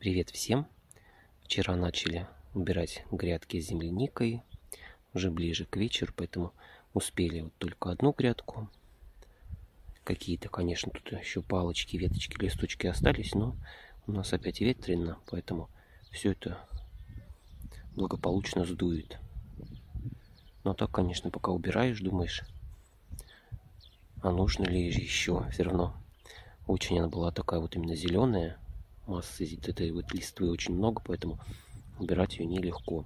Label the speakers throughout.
Speaker 1: Привет всем! Вчера начали убирать грядки с земляникой, уже ближе к вечеру, поэтому успели вот только одну грядку. Какие-то, конечно, тут еще палочки, веточки, листочки остались, но у нас опять ветрено, поэтому все это благополучно сдует. Но так, конечно, пока убираешь, думаешь, а нужно ли еще? Все равно очень она была такая вот именно зеленая, массы этой вот листвы очень много, поэтому убирать ее нелегко.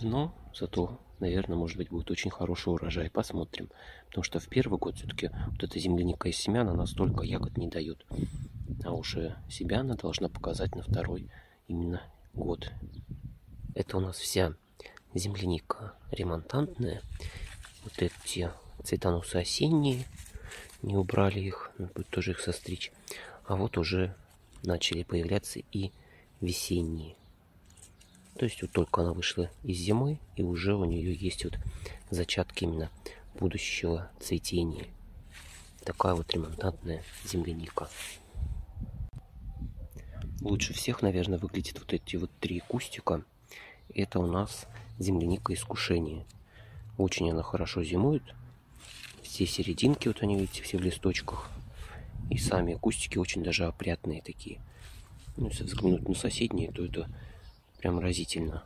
Speaker 1: Но зато, наверное, может быть, будет очень хороший урожай. Посмотрим. Потому что в первый год все-таки вот эта земляника из семян, она столько ягод не дает. А уже себя она должна показать на второй именно год. Это у нас вся земляника ремонтантная. Вот эти цветоносы осенние. Не убрали их, будет тоже их состричь. А вот уже начали появляться и весенние. То есть вот только она вышла из зимы, и уже у нее есть вот зачатки именно будущего цветения. Такая вот ремонтантная земляника. Лучше всех, наверное, выглядят вот эти вот три кустика. Это у нас земляника искушения. Очень она хорошо зимует. Все серединки, вот они, видите, все в листочках. И сами кустики очень даже опрятные такие. Ну, если взглянуть на соседние, то это прям разительно.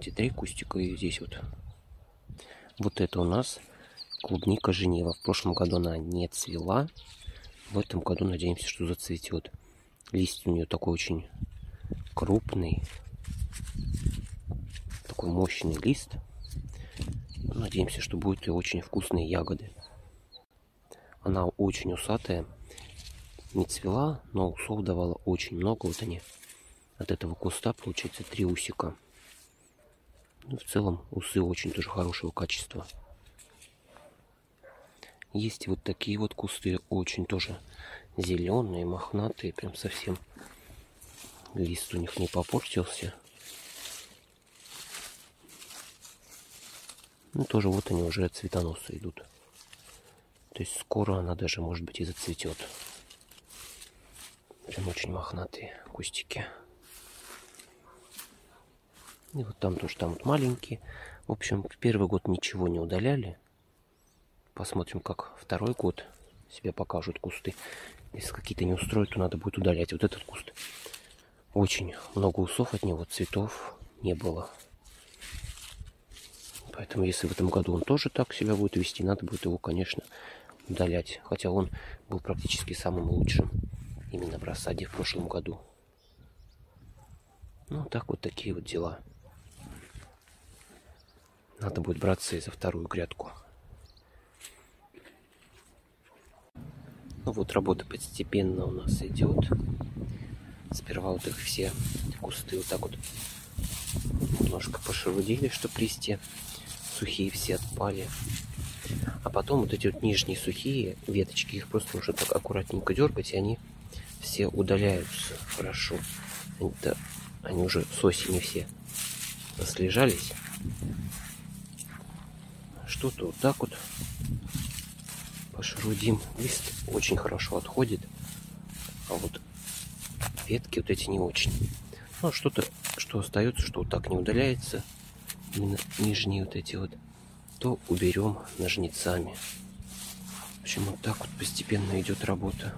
Speaker 1: Эти три кустика и здесь вот. Вот это у нас клубника Женева. В прошлом году она не цвела. В этом году надеемся, что зацветет. Лист у нее такой очень крупный. Такой мощный лист. Надеемся, что будут и очень вкусные ягоды. Она очень усатая. Не цвела, но усов давала очень много. Вот они от этого куста получается три усика. Ну, в целом усы очень тоже хорошего качества. Есть вот такие вот кусты, очень тоже зеленые, мохнатые, прям совсем лист у них не попортился. Ну, тоже вот они уже цветоносы идут. То есть скоро она даже, может быть, и зацветет. Прям очень мохнатые кустики. И вот там тоже, там вот маленькие. В общем, первый год ничего не удаляли. Посмотрим, как второй год себя покажут кусты. Если какие-то не устроят, то надо будет удалять. Вот этот куст. Очень много усов от него, цветов не было. Поэтому, если в этом году он тоже так себя будет вести, надо будет его, конечно, удалять. Хотя он был практически самым лучшим именно в рассаде в прошлом году. Ну, так вот такие вот дела. Надо будет браться и за вторую грядку. Ну вот работа постепенно у нас идет. Сперва вот их все кусты вот так вот немножко пошерудили, чтобы листья сухие все отпали. А потом вот эти вот нижние сухие веточки, их просто нужно так аккуратненько дергать, и они все удаляются хорошо. Они, да, они уже с осени все слежались. Что-то вот так вот пошерудим. Лист очень хорошо отходит, а вот ветки вот эти не очень. Ну, а что-то, что остается, что вот так не удаляется, именно нижние вот эти вот, то уберем ножницами. В общем, вот так вот постепенно идет работа.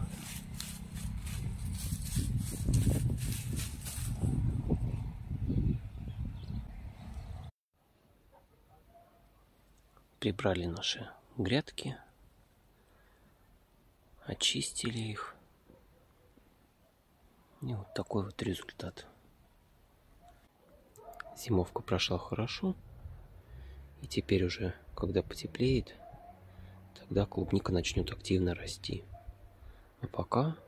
Speaker 1: Прибрали наши грядки, очистили их. И вот такой вот результат. Зимовка прошла хорошо. И теперь уже, когда потеплеет, тогда клубника начнет активно расти. А пока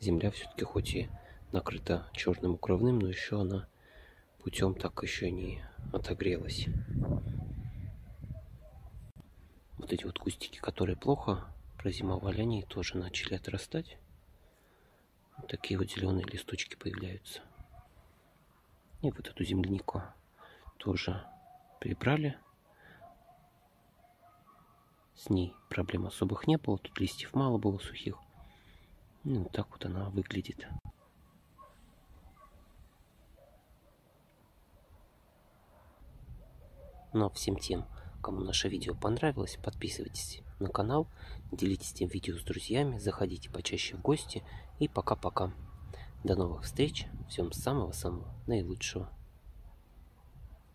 Speaker 1: земля все-таки хоть и накрыта черным укрывным, но еще она путем так еще не отогрелась. Вот эти вот кустики, которые плохо прозимовали, они тоже начали отрастать. Вот такие вот зеленые листочки появляются. И вот эту землянику тоже прибрали. С ней проблем особых не было. Тут листьев мало было сухих. Ну, так вот она выглядит. Ну а всем тем, кому наше видео понравилось, подписывайтесь на канал, делитесь этим видео с друзьями, заходите почаще в гости и пока-пока. До новых встреч, всем самого-самого наилучшего.